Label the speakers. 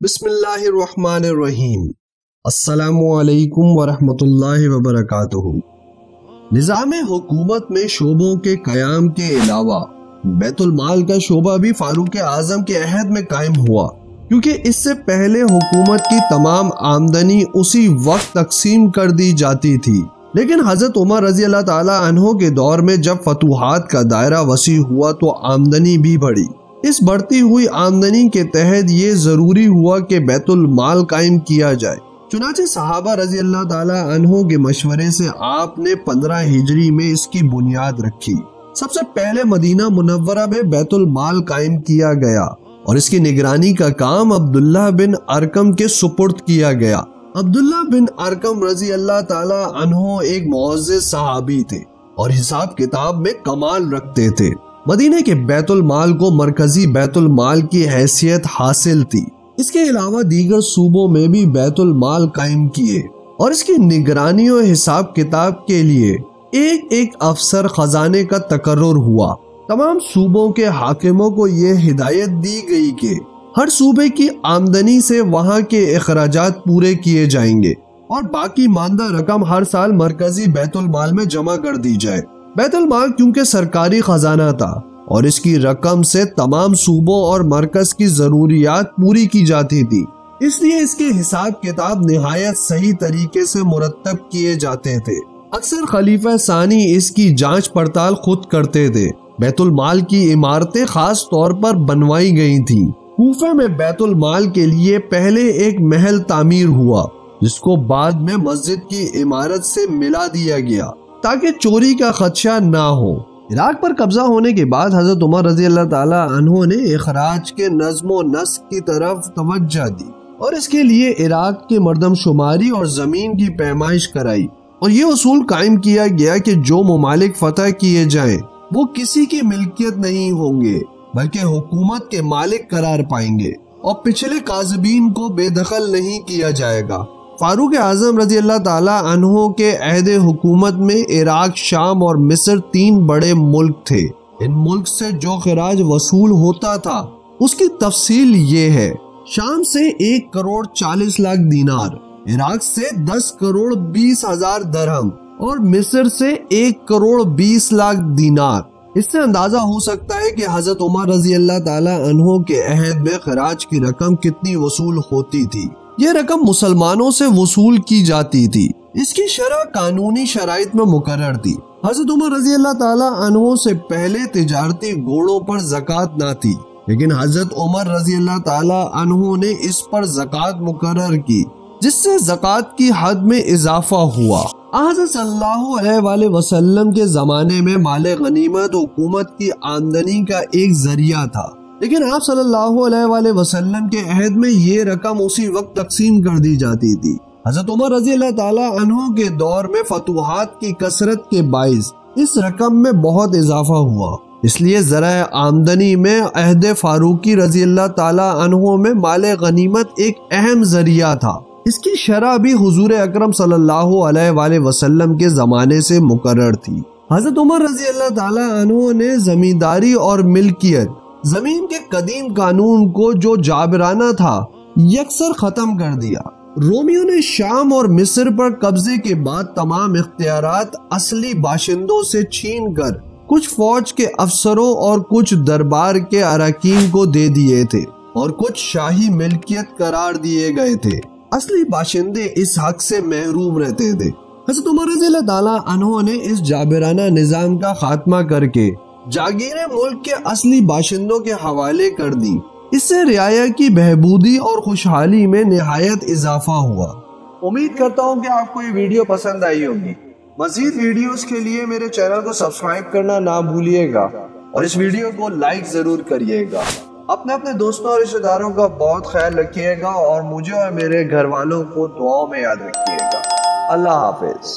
Speaker 1: बिस्मिल्लाहिर्रहमानिर्रहीम। अस्सलामुअलैकुम वरहमतुल्लाहि वबरकातुहू। निज़ाम हुकूमत में शोबों के कयाम के अलावा बैतुल माल का शोबा भी फारूक आज़म के अहद में कायम हुआ, क्योंकि इससे पहले हुकूमत की तमाम आमदनी उसी वक्त तकसीम कर दी जाती थी। लेकिन हज़रत उमर रज़ी अल्लाह ताला के दौर में जब फतूहात का दायरा वसी हुआ तो आमदनी भी बढ़ी। इस बढ़ती हुई आमदनी के तहत ये ज़रूरी हुआ कि बैतुल माल कायम किया जाए। चुनाचे सहाबा रज़ी अल्लाह तहों के मशवरे से आपने पंद्रह हिजरी में इसकी बुनियाद रखी। सबसे पहले मदीना मुनवरा में बैतुल माल कायम किया गया और इसकी निगरानी का काम अब्दुल्ला बिन अरकम के सुपुर्द किया गया। अब्दुल्ला बिन अरकम रज़ी अल्लाह तहों एक मोज़ सहाबी थे और हिसाब किताब में कमाल रखते थे। मदीने के बैतुल माल को मरकजी बैतुल माल की हैसियत हासिल थी। इसके अलावा दीगर सूबों में भी बैतुल माल कायम किए और इसकी निगरानी और हिसाब किताब के लिए एक एक अफसर खजाने का तकर्र हुआ। तमाम सूबों के हाकिमों को ये हिदायत दी गई कि हर सूबे की आमदनी से वहाँ के अखराज पूरे किए जाएँगे और बाकी मानदा रकम हर साल मरकजी बैतुल माल में जमा कर दी जाए। बैतुल माल क्योंकि सरकारी खजाना था और इसकी रकम से तमाम सूबों और मरकज की जरूरियात पूरी की जाती थी। इसलिए इसके हिसाब किताब निहायत सही तरीके से मुरतब किए जाते थे। अक्सर खलीफा सानी इसकी जाँच पड़ताल खुद करते थे। बैतुल माल की इमारतें खास तौर पर बनवाई गई थी। कूफे में बैतुल माल के लिए पहले एक महल तामीर हुआ, जिसको बाद में मस्जिद की इमारत से मिला दिया गया। ताकि चोरी का खदशा ना हो। इराक पर कब्जा होने के बाद हज़रत उमर रज़ी अल्लाह ने अखराज के नज्म नस्क की तरफ़ तवज्जा दी और इसके लिए इराक के मरदम शुमारी और ज़मीन की पैमाइश कराई और ये असूल कायम किया गया कि जो ममालिक फतह किए जाएँ, वो किसी की मिल्कियत नहीं होंगे, बल्कि हुकूमत के मालिक करार पाएँगे और पिछले काजबीन को बेदखल नहीं किया जाएगा। फारूक आज़म रज़ी अल्लाह तहों के अहद हुकूमत में इराक, शाम और मिस्र तीन बड़े मुल्क थे। इन मुल्क से जो खराज वसूल होता था, उसकी तफसील ये है, शाम से एक करोड़ चालीस लाख दीनार, इराक से दस करोड़ बीस हज़ार दरहम और मिस्र से एक करोड़ बीस लाख दीनार। इससे अंदाज़ा हो सकता है कि हज़रत उमर रज़ी अल्लाह तहों के अहद में खराज की रकम कितनी वसूल होती थी। ये रकम मुसलमानों से वसूल की जाती थी। इसकी शरह कानूनी शराइ में मुकर थी। हज़रत उमर रज़ी अल्लाह तला से पहले तजारती घोड़ों पर जक़ात ना थी। लेकिन हज़रत उमर रज़ी अल्लाह ने इस पर जक़ात मुकर की, जिससे जक़ात की हद में इजाफा हुआ। सल्लल्लाहु वसल्लम के जमाने में माल गनीमत हुकूमत की आमदनी का एक ज़रिया था। लेकिन आप सल्लल्लाहु अलैहि वसल्लम के अहद में ये रकम उसी वक्त तकसीम कर दी जाती थी। हज़रत उमर रज़ी अल्लाह के दौर में फतूहत की कसरत के बाइस इस रकम में बहुत इजाफा हुआ। इसलिए जरा आमदनी में अहद फारूकी रज़ी अल्लाह तहों में माल गनीमत एक अहम ज़रिया था। इसकी शरह भी हुजूर अकरम सल्लल्लाहु अलैहि वसल्लम के जमाने से मुकर्र थी। हज़रत उमर रज़ी अल्लाह तहों ने जमींदारी और मिल्कियत ज़मीन के कदीम कानून को जो जाबराना था, यकसर खत्म कर दिया। रोमियो ने शाम और मिस्र पर कब्जे के बाद तमाम इख्तियार असली बाशिंदों से छीन कर कुछ फौज के अफसरों और कुछ दरबार के अरकान को दे दिए थे और कुछ शाही मिल्कियत करार दिए गए थे। असली बाशिंदे इस हक से महरूम रहते थे। हज़रत उमर रज़ी ने इस जाबिराना निज़ाम का खात्मा करके जागीरें मुल्क के असली बाशिंदों के हवाले कर दी। इससे रियाया की बहबूदी और खुशहाली में नहायत इजाफा हुआ। उम्मीद करता हूँ कि आपको ये वीडियो पसंद आई होगी। मजीद वीडियोस के लिए मेरे चैनल को सब्सक्राइब करना ना भूलिएगा और इस वीडियो को लाइक ज़रूर करिएगा। अपने अपने दोस्तों और रिश्तेदारों का बहुत ख्याल रखिएगा और मुझे और मेरे घर वालों को दुआओं में याद रखिएगा। अल्लाह हाफिज।